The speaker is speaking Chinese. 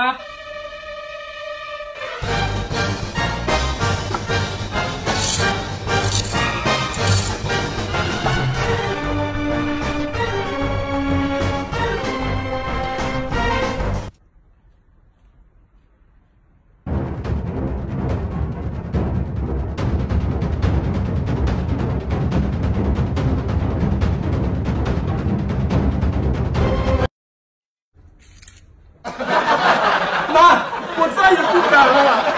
啊！妈我再也不敢了。